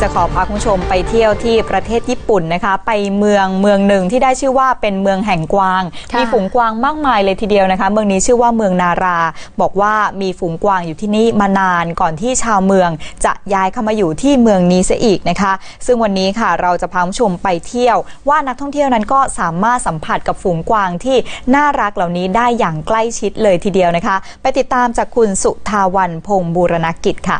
จะขอพาคุณผู้ชมไปเที่ยวที่ประเทศญี่ปุ่นนะคะ ไปเมืองเมืองหนึ่งที่ได้ชื่อว่าเป็นเมืองแห่งกวางค่ะมีฝูงกวางมากมายเลยทีเดียวนะคะ เมืองนี้ชื่อว่าเมืองนารา บอกว่ามีฝูงกวางอยู่ที่นี่มานานก่อนที่ชาวเมืองจะย้ายเข้ามาอยู่ที่เมืองนี้เสียอีกนะคะ ซึ่งวันนี้ค่ะเราจะพาคุณผู้ชมไปเที่ยว ว่านักท่องเที่ยวนั้นก็สามารถสัมผัสกับฝูงกวางที่น่ารักเหล่านี้ได้อย่างใกล้ชิดเลยทีเดียวนะคะ ไปติดตามจากคุณสุทาวันพงษ์บูรณกิจค่ะ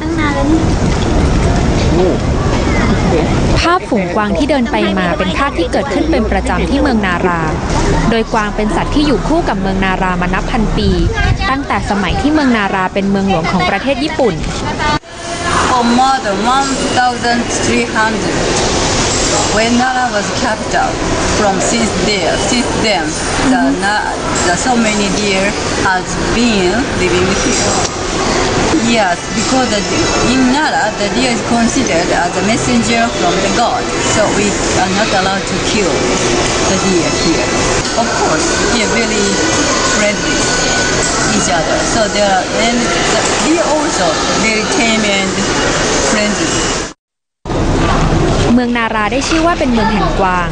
ตั้งนานแล้วนี่ ภาพฝูงกวางที่เดินไปมาเป็นภาพที่เกิดขึ้นเป็นประจำที่เมืองนารา โดยกวางเป็นสัตว์ที่อยู่คู่กับเมืองนารามานับพันปี ตั้งแต่สมัยที่เมืองนาราเป็นเมืองหลวงของประเทศญี่ปุ่น for more than 1,300. When Nara was captured, from since there, since then, the, Na- the so many deer has been living here. Yes, because the, in Nara, the deer is considered as a messenger from the god, so we are not allowed to kill the deer here. Of course, we are very friendly each other. So there are, and the deer also very tame and friendly. เมืองนาราได้ชื่อว่าเป็นเมืองแห่งกวาง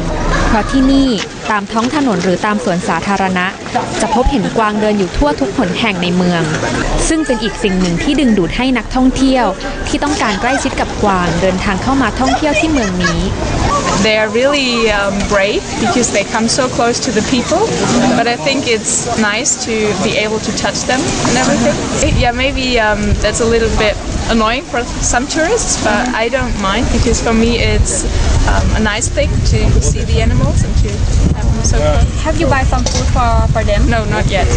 เพราะที่นี่ ตามท้องถนนหรือตามสวนสาธารณะ จะพบเห็นกวางเดินอยู่ทั่วทุกหนแห่งในเมือง ซึ่งเป็นอีกสิ่งหนึ่งที่ดึงดูดให้นักท่องเที่ยว ที่ต้องการใกล้ชิดกับกวางเดินทางเข้ามาท่องเที่ยวที่เมืองนี้ They are really um, brave because they come so close to the people, but I think it's nice to be able to touch them and everything. Yeah, maybe um, that's a little bit annoying for some tourists, but I don't mind because for me it's um, a nice thing to see the animals and to have them so close. Have you buy some food for for them? No, not yet.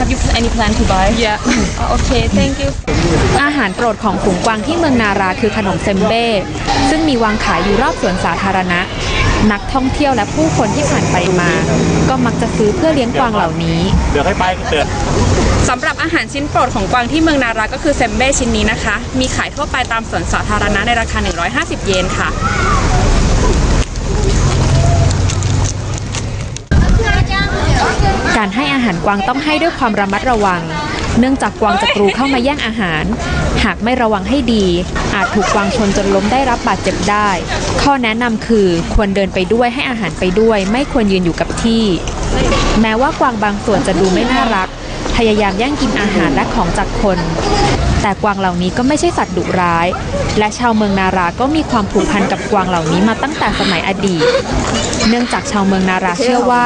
Have you any plan to buy? yeah. Uh, okay, thank you. อาหารโปรดของฝูงกวางที่เมืองนาราคือขนมเซมเบ้ซึ่งมีวางขายอยู่รอบสวนสาธารณะ นักท่องเที่ยวและผู้คนที่ผ่านไปมา ก็มักจะซื้อเพื่อเลี้ยงกวางเหล่านี้ เดี๋ยวให้ไปเตือนสำหรับอาหารชิ้นโปรดของกวางที่เมืองนาราก็คือเซมเบ้ชิ้นนี้นะคะ มีขายทั่วไปตามสวนสาธารณะในราคา 150 เยนค่ะ การให้อาหารกวางต้องให้ด้วยความระมัดระวัง เนื่องจากกวางจะกรูเข้ามาแย่งอาหาร หากไม่ระวังให้ดี อาจถูกกวางชนจนล้มได้รับบาดเจ็บได้ ข้อแนะนำคือควรเดินไปด้วยให้อาหารไปด้วย ไม่ควรยืนอยู่กับที่ แม้ว่ากวางบางส่วนจะดูไม่น่ารัก พยายามแย่งกินอาหารและของจากคน แต่กวางเหล่านี้ก็ไม่ใช่สัตว์ดุร้าย และชาวเมืองนาราก็มีความผูกพันกับกวางเหล่านี้มาตั้งแต่สมัยอดีต เนื่องจากชาวเมืองนาราเชื่อว่า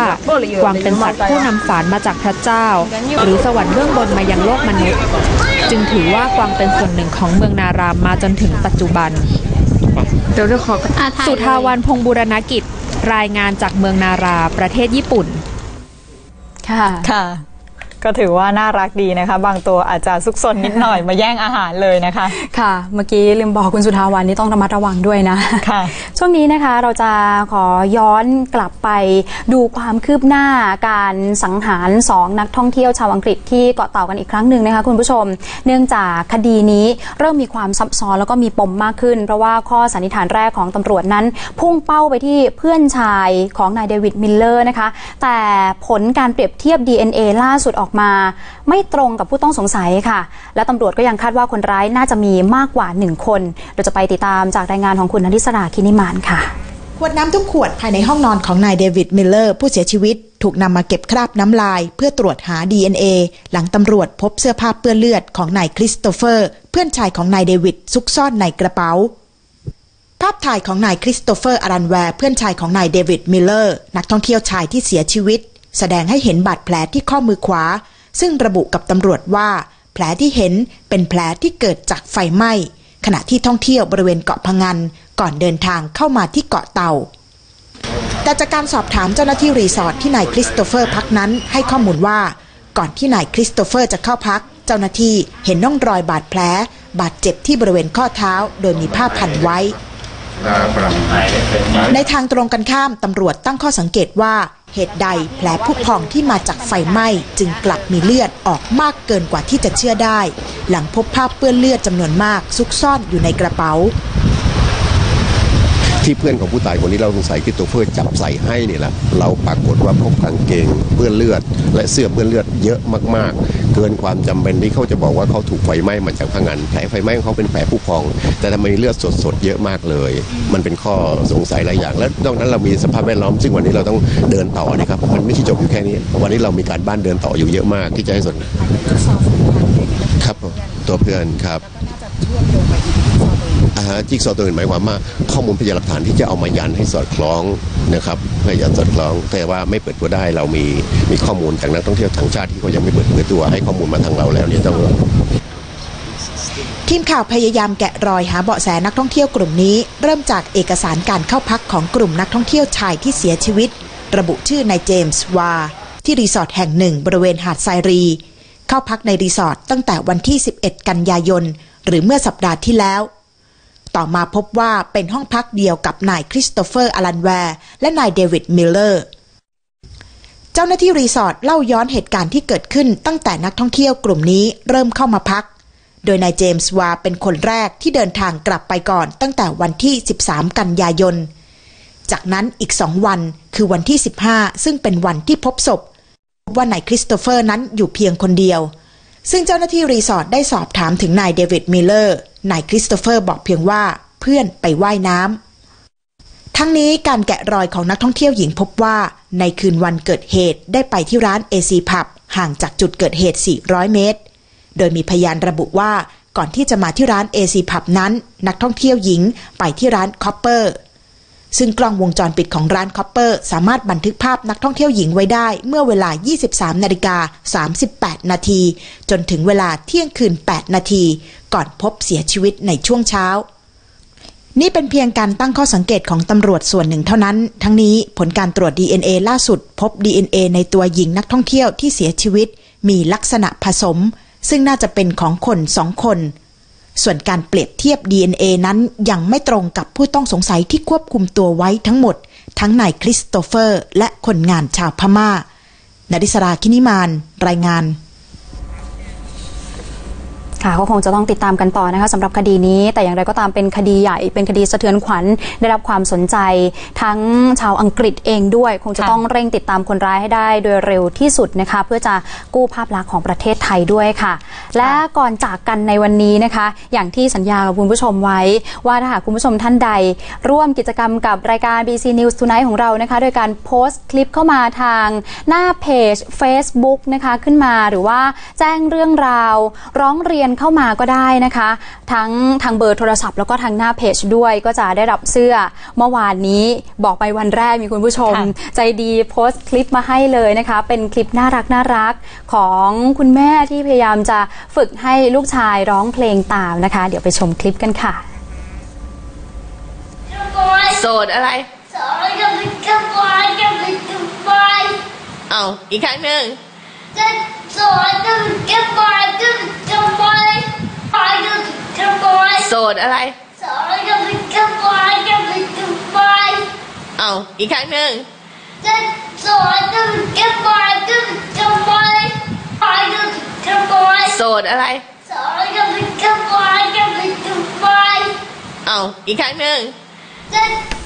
กวางเป็นสัตว์ผู้นำสารมาจากพระเจ้า หรือสวรรค์เบื้องบนมายังโลกมนุษย์ จึงถือว่ากวางเป็นส่วนหนึ่งของเมืองนารามมาจนถึงปัจจุบันสุทาวันพงษ์บุรณกิจรายงานจากเมืองนาราประเทศญี่ปุ่น ค่ะค่ะ ก็ถือว่าน่ารักดีนะคะ บางตัวอาจจะซุกซนนิดหน่อยมาแย่งอาหารเลยนะคะ ค่ะ เมื่อกี้ลืมบอกคุณสุธาวันนี่ต้องระมัดระวังด้วยนะค่ะ ช่วงนี้นะคะเราจะขอย้อนกลับไปดูความคืบหน้าการสังหารสองนักท่องเที่ยวชาวอังกฤษที่เกาะเต่ากันอีกครั้งหนึ่งนะคะคุณผู้ชม เนื่องจากคดีนี้เริ่มมีความซับซ้อนแล้วก็มีปมมากขึ้น เพราะว่าข้อสันนิษฐานแรกของตำรวจนั้น พุ่งเป้าไปที่เพื่อนชายของนายเดวิดมิลเลอร์นะคะ แต่ผลการเปรียบเทียบ DNA ล่าสุดออกมา ไม่ตรงกับผู้ต้องสงสัยค่ะ และตำรวจก็ยังคาดว่าคนร้ายน่าจะมีมากกว่าหนึ่งคน เราจะไปติดตามจากรายงานของคุณนริศราคินิมานค่ะขวดน้ำทุกขวดภายในห้องนอนของนายเดวิดมิลเลอร์ ผู้เสียชีวิต ถูกนำมาเก็บคราบน้ำลาย เพื่อตรวจหา DNA หลังตำรวจพบเสื้อผ้าเปื้อนเลือดของนายคริสโตเฟอร์ เพื่อนชายของนายเดวิดซุกซ่อนในกระเป๋า ภาพถ่ายของนายคริสโตเฟอร์อารันแวร์เพื่อนชายของนายเดวิดมิลเลอร์ นักท่องเที่ยวชายที่เสียชีวิต แสดงให้เห็นบาดแผลที่ข้อมือขวา ซึ่งระบุกับตำรวจว่า แผลที่เห็นเป็นแผลที่เกิดจากไฟไหม้ ขณะที่ท่องเที่ยวบริเวณเกาะพะงัน ก่อนเดินทางเข้ามาที่เกาะเต่าแต่จากการสอบถามเจ้าหน้าที่รีสอร์ทที่นายคริสโตเฟอร์พักนั้นให้ข้อมูลว่า ก่อนที่นายคริสโตเฟอร์จะเข้าพัก เจ้าหน้าที่เห็นร่องรอยบาดแผลบาดเจ็บที่บริเวณข้อเท้า โดยมีผ้าพันไว้ ในทางตรงกันข้ามตำรวจตั้งข้อสังเกตว่าเหตุใดแผลผุพองที่มาจากไฟไหม้จึงกลับมีเลือดออกมากเกินกว่าที่จะเชื่อได้ หลังพบภาพเปื้อนเลือดจำนวนมากซุกซ่อนอยู่ในกระเป๋า ที่เพื่อนของผู้ตายคนนี้เราสงสัยคริสโตเฟอร์จับใส่ให้นี่แหละเราปรากฏว่าพบกางเกงเปื้อนเลือด และเสื้อเปื้อนเลือดเยอะมากๆ เกินความจำเป็นที่เขาจะบอกว่าเขาถูกไฟไหม้มาจากพังงานแผลไฟไหม้ของเขาเป็นแผลผู้พอง แต่ทำไมเลือดสดๆเยอะมากเลย มันเป็นข้อสงสัยหลายอย่าง และนอกนั้นเรามีสภาพแวดล้อม ซึ่งวันนี้เราต้องเดินต่อนะครับมันไม่ใช่จบอยู่แค่นี้ วันนี้เรามีการบ้านเดินต่ออยู่เยอะมากที่จะให้สนครับตัวเพื่อนครับ อ่าฮะจิ๊กซอว์ตัวอื่นหมายความว่าข้อมูลพยานหลักฐานที่จะเอามายันให้สอดคล้องนะครับพยานสอดคล้อง แต่ว่าไม่เปิดเผยได้เรามีมีข้อมูลจากนักท่องเที่ยวต่างชาติที่เขายังไม่เปิดเผยตัวให้ข้อมูลมาทางเราแล้วเนี่ยต้องทีมข่าวพยายามแกะรอยหาเบาะแสนักท่องเที่ยวกลุ่มนี้ เริ่มจากเอกสารการเข้าพักของกลุ่มนักท่องเที่ยวชายที่เสียชีวิต ระบุชื่อนายเจมส์วา ที่รีสอร์ทแห่งหนึ่งบริเวณหาดไซรี เข้าพักในรีสอร์ทตั้งแต่วันที่ 11 กันยายน หรือเมื่อสัปดาห์ที่แล้ว ต่อมาพบว่าเป็นห้องพักเดียวกับนายคริสโตเฟอร์อลันแวร์และนายเดวิดมิลเลอร์เจ้าหน้าที่รีสอร์ทเล่าย้อนเหตุการณ์ที่เกิดขึ้นตั้งแต่นักท่องเที่ยวกลุ่มนี้เริ่มเข้ามาพัก โดยนายเจมส์วาเป็นคนแรกที่เดินทางกลับไปก่อนตั้งแต่วันที่ 13 กันยายน จากนั้นอีกสองวันคือวันที่ 15 ซึ่งเป็นวันที่พบศพว่านายคริสโตเฟอร์นั้นอยู่เพียงคนเดียว ซึ่งเจ้าหน้าที่รีสอร์ทได้สอบถามถึงนายเดวิดมิลเลอร์ นายคริสโตเฟอร์บอกเพียงว่าเพื่อนไปว่ายน้ำ ทั้งนี้การแกะรอยของนักท่องเที่ยวหญิงพบว่าในคืนวันเกิดเหตุได้ไปที่ร้าน AC ผับห่างจากจุดเกิดเหตุ 400 เมตร โดยมีพยานระบุว่าก่อนที่จะมาที่ร้าน AC ผับนั้น นักท่องเที่ยวหญิงไปที่ร้านคอปเปอร์ ซึ่งกล้องวงจรปิดของร้านคอปเปอร์ สามารถบันทึกภาพนักท่องเที่ยวหญิงไว้ได้ เมื่อเวลา 23 นาฬิกา 38 นาที จนถึงเวลาเที่ยงคืน 8 นาที ก่อนพบเสียชีวิตในช่วงเช้า นี่เป็นเพียงการตั้งข้อสังเกตของตำรวจส่วนหนึ่งเท่านั้น ทั้งนี้ผลการตรวจ DNA ล่าสุด พบ DNA ในตัวหญิงนักท่องเที่ยวที่เสียชีวิต มีลักษณะผสม ซึ่งน่าจะเป็นของคนสองคน ส่วนการเปรียบเทียบ DNA นั้นยังไม่ตรงกับผู้ต้องสงสัยที่ควบคุมตัวไว้ทั้งหมด ทั้งนายคริสโตเฟอร์ และคนงานชาวพมา่า นาริสราคินิมาน รายงาน ค่ะก็คงจะต้องติดตามกันต่อนะคะสำหรับคดีนี้แต่อย่างไรก็ตามเป็นคดีใหญ่ เป็นคดีสะเทือนขวัญได้รับความสนใจ ทั้งชาวอังกฤษเองด้วย คงจะต้องเร่งติดตามคนร้ายให้ได้โดยเร็วที่สุดนะคะเพื่อจะกู้ภาพลักษณ์ของประเทศไทยด้วยค่ะ และก่อนจากกันในวันนี้นะคะ อย่างที่สัญญากับคุณผู้ชมไว้ ว่าถ้าหากคุณผู้ชมท่านใด ร่วมกิจกรรมกับรายการ BC News Tonight ของเรานะคะ โดยการโพสต์คลิปเข้ามาทางหน้าเพจ Facebook นะคะขึ้นมาหรือว่าแจ้งเรื่องราว ร้องเรียนเข้ามาก็ได้นะคะ ทั้งทางเบอร์โทรศัพท์ แล้วก็ทางหน้าเพจด้วยก็จะได้รับเสื้อเมื่อวานนี้บอกไปวันแรกมีคุณผู้ชมค่ะใจดีโพสต์คลิปมาให้เลยนะคะ เป็นคลิปน่ารักน่ารักของคุณแม่ที่พยายามจะฝึกให้ลูกชายร้องเพลงตามนะคะ เดี๋ยวไปชมคลิปกันค่ะโสดอะไรสองจะเป็นกระบายจะเป็นกระบายเอาอีกครั้งหนึ่ง จะสองจะเป็นกระบายจะเป็นกระบายบายจะเป็นกระบายโสดอะไรสองจะเป็นกระบายจะเป็นกระบายเอาอีกครั้งหนึ่งจะสองจะเป็นกระบายจะเป็นกระบายบายจะเป็นกระบายโสดอะไรสองจะเป็นกระบายจะเป็นกระบายเอาอีกครั้งหนึ่ง จะ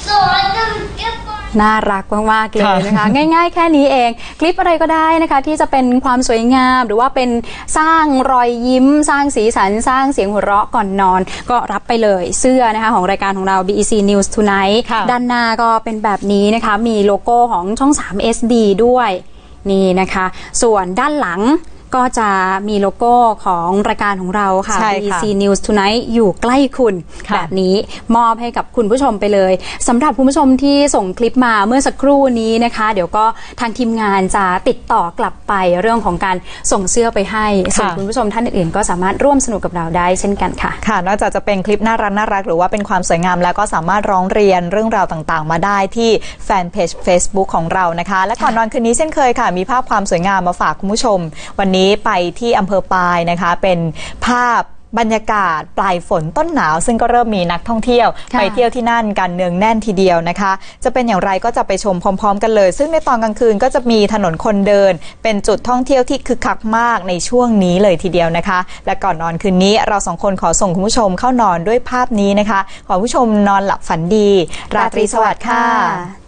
สองจะเป็นกระบายน่ารักมากๆเลยนะคะค่ะง่าย ๆ แค่นี้เอง คลิปอะไรก็ได้นะคะ ที่จะเป็นความสวยงาม หรือว่าเป็นสร้างรอยยิ้ม สร้างสีสัน สร้างเสียงหัวเราะก่อนนอน ก็รับไปเลยเสื้อนะคะ ของรายการของเรา BEC News Tonight ค่ะ ด้านหน้าก็เป็นแบบนี้นะคะ มีโลโก้ของช่อง 3 SD ด้วยนี่นะคะ ส่วนด้านหลัง ก็จะมีโลโก้ของรายการของเราค่ะใช่ค่ะ BEC News Tonight อยู่ใกล้คุณค่ะแบบนี้มอบให้กับคุณผู้ชมไปเลยสำหรับคุณผู้ชมที่ส่งคลิปมาเมื่อสักครู่นี้นะคะ เดี๋ยวก็ทางทีมงานจะติดต่อกลับไปเรื่องของการส่งเสื้อไปให้ค่ะส่วนคุณผู้ชมท่านอื่นๆ ก็สามารถร่วมสนุกกับเราได้เช่นกันค่ะ ค่ะ นอกจากจะเป็นคลิปน่ารักน่ารักหรือว่าเป็นความสวยงามแล้วก็สามารถร้องเรียนเรื่องราวต่างๆ มาได้ที่แฟนเพจ Facebook ของเรานะคะ และก่อนนอนคืนนี้เช่นเคยค่ะ มีภาพความสวยงามมาฝากคุณผู้ชม วันนี้ไปที่อำเภอปายนะคะ เป็นภาพบรรยากาศปลายฝนต้นหนาว ซึ่งก็เริ่มมีนักท่องเที่ยวค่ะไปเที่ยวที่นั่นกันเนืองแน่นทีเดียวนะคะ จะเป็นอย่างไรก็จะไปชมพร้อม ๆ กันเลย ซึ่งในตอนกลางคืนก็จะมีถนนคนเดิน เป็นจุดท่องเที่ยวที่คึกคักมากในช่วงนี้เลยทีเดียวนะคะ และก่อนนอนคืนนี้เราสองคนขอส่งคุณผู้ชมเข้านอนด้วยภาพนี้นะคะ ขอคุณผู้ชมนอนหลับฝันดี ราตรีสวัสดิ์ค่ะ